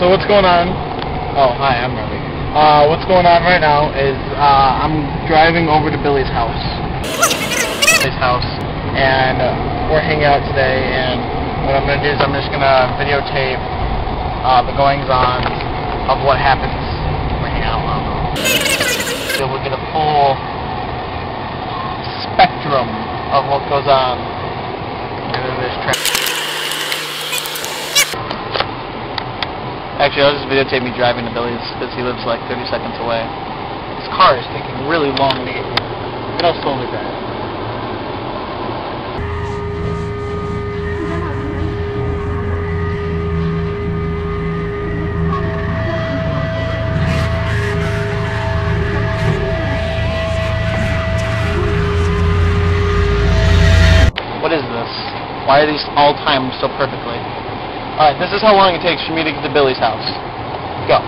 So what's going on? Oh, hi, I'm Robbie. Uh, what's going on right now is uh, I'm driving over to Billy's house. Billy's house, and uh, we're hanging out today. And what I'm gonna do is I'm just gonna videotape uh, the goings on of what happens when out. So we'll get a full spectrum of what goes on in this track. Actually, I'll just videotape me driving to Billy's because he lives like 30 seconds away. His car is taking really long to get here. Slowly driving. What is this? Why are these all timed so perfectly? Alright, this is how long it takes for me to get to Billy's house. Go.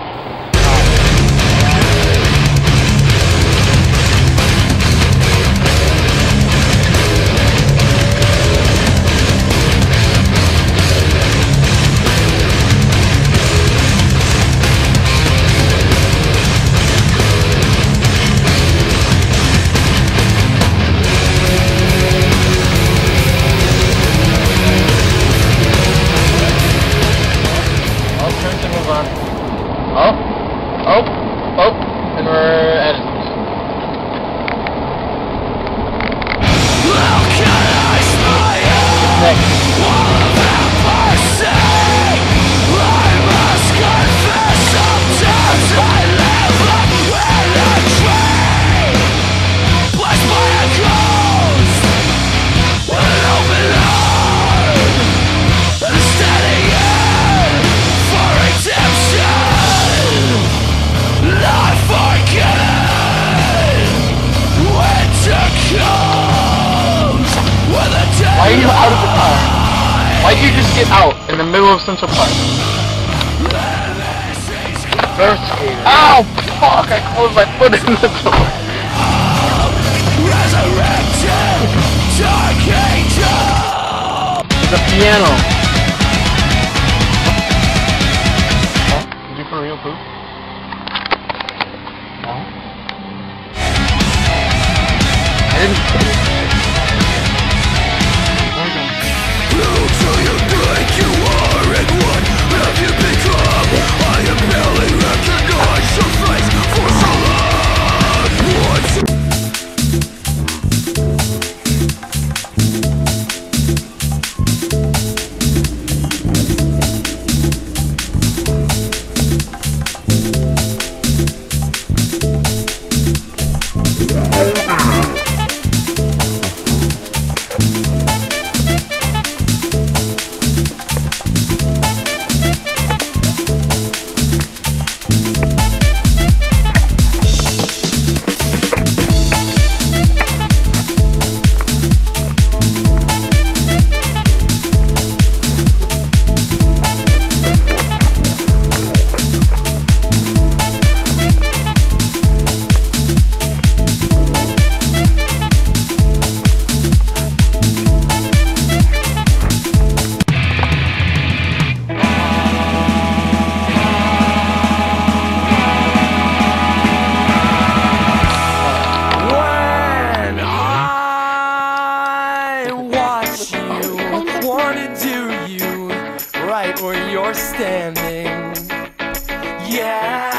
Oh, oh, oh, and we're at it. Why'd you just get out in the middle of Central Park? First Ow! Oh, fuck! I closed my foot in the door. The piano. Oh, did you for real poop? No. You're standing. Yeah.